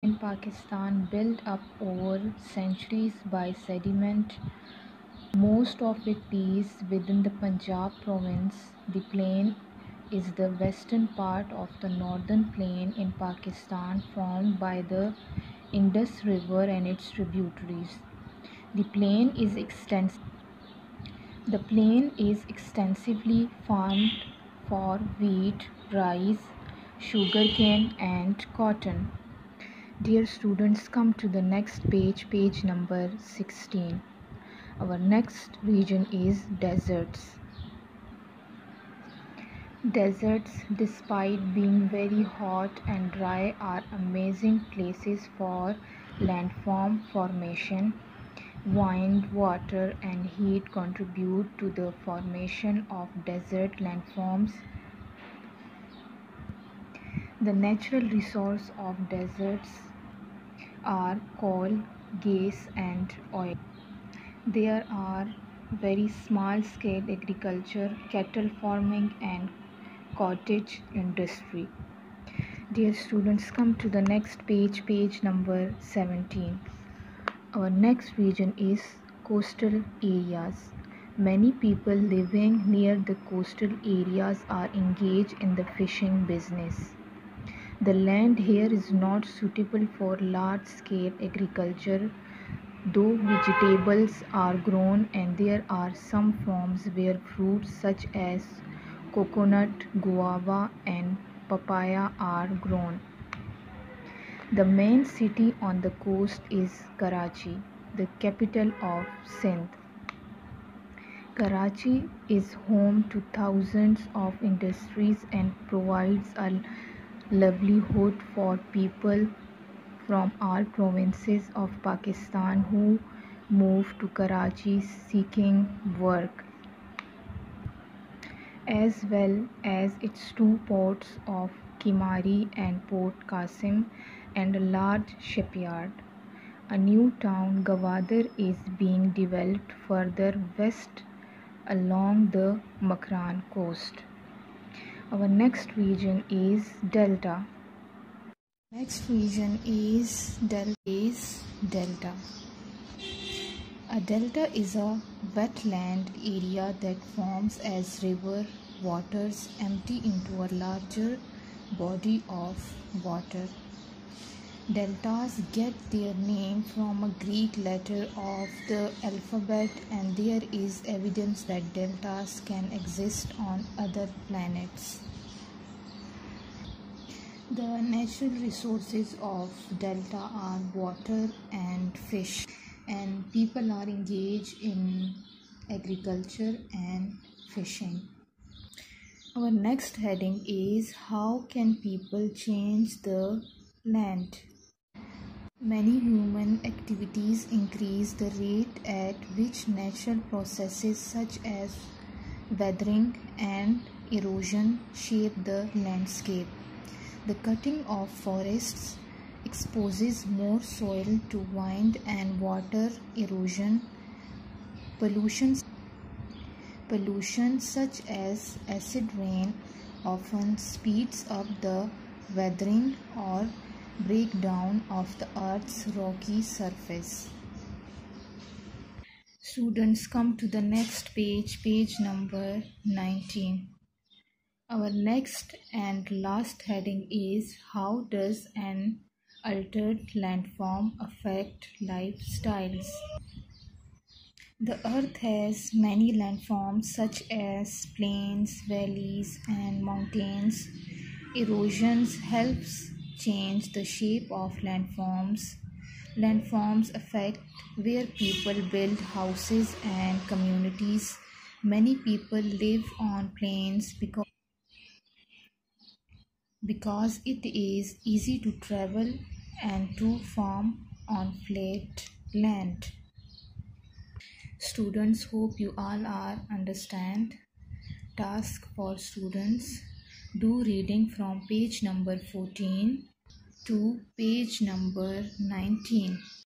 in Pakistan built up over centuries by sediment. Most of it is within the Punjab province. The plain is the western part of the northern plain in Pakistan formed by the Indus River and its tributaries. The plain is extensive. The plain is extensively farmed for wheat, rice, sugarcane and cotton. Dear students, come to the next page, page number 16. Our next region is deserts. Deserts, despite being very hot and dry, are amazing places for landform formation. Wind, water, and heat contribute to the formation of desert landforms. The natural resource of deserts are coal, gas, and oil. There are very small scale agriculture, cattle farming, and cottage industry. Dear students, come to the next page, page number 17. Our next region is coastal areas. Many people living near the coastal areas are engaged in the fishing business. The land here is not suitable for large scale agriculture, though vegetables are grown and there are some farms where fruits such as coconut, guava, and papaya are grown. The main city on the coast is Karachi, the capital of Sindh. Karachi is home to thousands of industries and provides a livelihood for people from all provinces of Pakistan who move to Karachi seeking work, as well as its two ports of Keamari and Port Qasim and a large shipyard. A new town, Gwadar, is being developed further west along the Makran coast. Our next region is Delta. Next region is Delta. Is Delta. A delta is a wetland area that forms as river waters empty into a larger body of water. Deltas get their name from a Greek letter of the alphabet, and there is evidence that deltas can exist on other planets. The natural resources of delta are water and fish, and people are engaged in agriculture and fishing. Our next heading is How can people change the land? Many human activities increase the rate at which natural processes such as weathering and erosion shape the landscape. The cutting of forests exposes more soil to wind and water erosion. Pollution, pollution such as acid rain often speeds up the weathering or breakdown of the earth's rocky surface. Students come to the next page, page number 19. Our next and last heading is How does an altered landform affect lifestyles? The earth has many landforms such as plains, valleys, and mountains. Erosions helps change the shape of landforms. Landforms affect where people build houses and communities. Many people live on plains because because it is easy to travel and to farm on flat land. Students hope you all are understand. Task for students do reading from page number 14 to page number 19